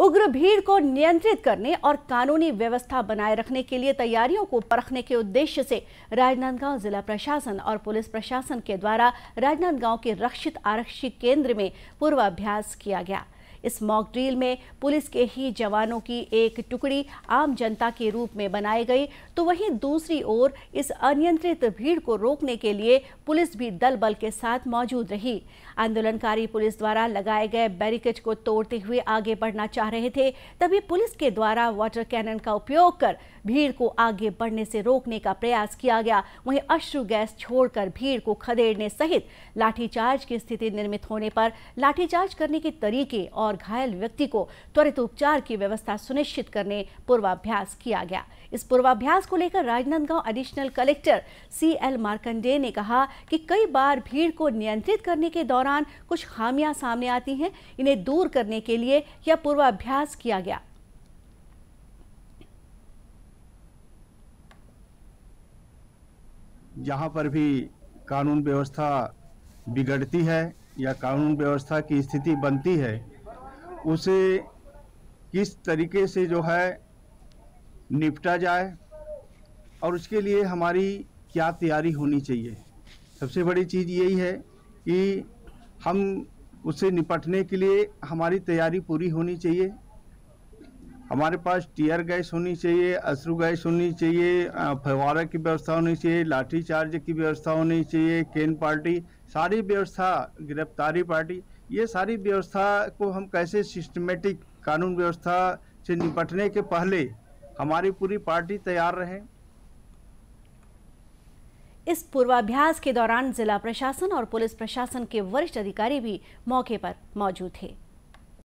उग्र भीड़ को नियंत्रित करने और कानूनी व्यवस्था बनाए रखने के लिए तैयारियों को परखने के उद्देश्य से राजनांदगांव जिला प्रशासन और पुलिस प्रशासन के द्वारा राजनांदगांव के रक्षित आरक्षी केंद्र में पूर्वाभ्यास किया गया। इस मॉक ड्रिल में पुलिस के ही जवानों की एक टुकड़ी आम जनता के रूप में बनाई गई। तो वहीं दूसरी ओर इस अनियंत्रित भीड़ को रोकने के लिए पुलिस भी दल बल के साथ मौजूद रही। आंदोलनकारी पुलिस द्वारा लगाए गए बैरिकेड को तोड़ते हुए आगे बढ़ना चाह रहे थे, तभी पुलिस के द्वारा वाटर कैनन का उपयोग कर भीड़ को आगे बढ़ने से रोकने का प्रयास किया गया। वहीं अश्रु गैस छोड़कर भीड़ को खदेड़ने सहित लाठीचार्ज की स्थिति निर्मित होने पर लाठीचार्ज करने के तरीके और घायल व्यक्ति को त्वरित उपचार की व्यवस्था सुनिश्चित करने पूर्वाभ्यास किया गया। इस पूर्वाभ्यास को लेकर Rajnandgaon additional collector C L Markande ने कहा कि कई बार भीड़ को नियंत्रित करने के दौरान कुछ खामियाँ सामने आती हैं। इन्हें दूर करने के लिए यह पूर्वाभ्यास किया गया। जहाँ पर भी कानून व्यवस्था बिगड़ती है या कानून व्यवस्था की स्थिति बनती है उसे किस तरीके से जो है निपटा जाए और उसके लिए हमारी क्या तैयारी होनी चाहिए। सबसे बड़ी चीज़ यही है कि हम उससे निपटने के लिए हमारी तैयारी पूरी होनी चाहिए। हमारे पास टीयर गैस होनी चाहिए, अश्रु गैस होनी चाहिए फवारा की व्यवस्था होनी चाहिए, लाठी चार्ज की व्यवस्था होनी चाहिए, केन पार्टी, सारी व्यवस्था, गिरफ्तारी पार्टी ये सारी व्यवस्था को हम कैसे सिस्टमेटिक कानून व्यवस्था से निपटने के पहले हमारी पूरी पार्टी तैयार रहे? इस पूर्वाभ्यास के दौरान जिला प्रशासन और पुलिस प्रशासन के वरिष्ठ अधिकारी भी मौके पर मौजूद थे।